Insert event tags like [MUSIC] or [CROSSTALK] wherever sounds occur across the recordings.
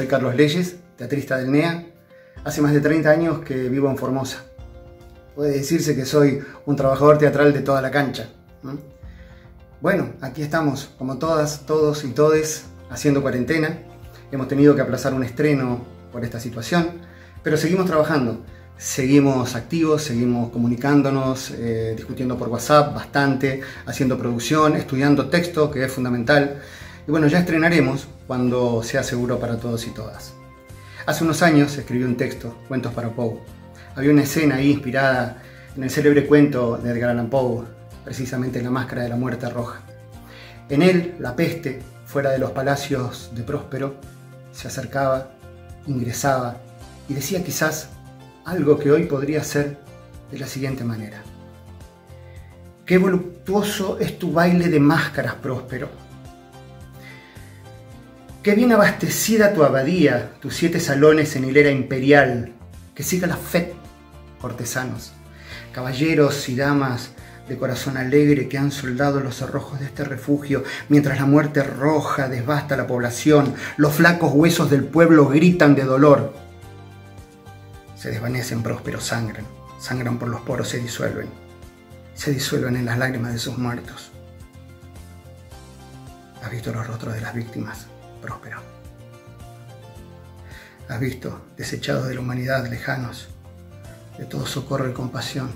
soy Carlos Leyes, teatrista del NEA. Hace más de 30 años que vivo en Formosa. Puede decirse que soy un trabajador teatral de toda la cancha. Bueno, aquí estamos, como todas, todos y todes, haciendo cuarentena. Hemos tenido que aplazar un estreno por esta situación, pero seguimos trabajando. Seguimos activos, seguimos comunicándonos, eh, discutiendo por WhatsApp bastante, haciendo producción, estudiando texto, que es fundamental. Y bueno, ya estrenaremos cuando sea seguro para todos y todas. Hace unos años escribí un texto, Cuentos para Poe. Había una escena ahí inspirada en el célebre cuento de Edgar Allan Poe, precisamente La Máscara de la Muerte Roja. En él, la peste, fuera de los palacios de Próspero, se acercaba, ingresaba y decía quizás algo que hoy podría ser de la siguiente manera. Qué voluptuoso es tu baile de máscaras, próspero. Qué bien abastecida tu abadía, tus siete salones en hilera imperial. Que siga la fe, cortesanos, caballeros y damas de corazón alegre que han soldado los cerrojos de este refugio, mientras la muerte roja desbasta la población, los flacos huesos del pueblo gritan de dolor se desvanecen prósperos, sangran, sangran por los poros, se disuelven, se disuelven en las lágrimas de sus muertos. Has visto los rostros de las víctimas, próspero. Has visto desechados de la humanidad, lejanos, de todo socorro y compasión.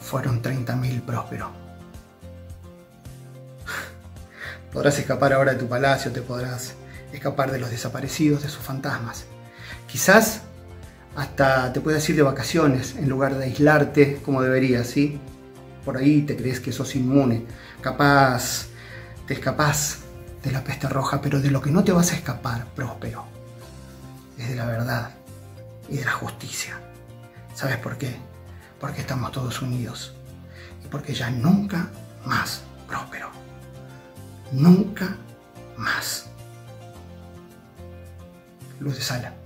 Fueron 30.000 prósperos. [LAUGHS] Podrás escapar ahora de tu palacio, te podrás escapar de los desaparecidos, de sus fantasmas Quizás hasta te puedas ir de vacaciones en lugar de aislarte como deberías, ¿sí? Por ahí te crees que sos inmune, capaz te escapás de la peste roja, pero de lo que no te vas a escapar, próspero, es de la verdad y de la justicia. ¿Sabes por qué? Porque estamos todos unidos y porque ya nunca más, próspero, nunca más. Luz de sala.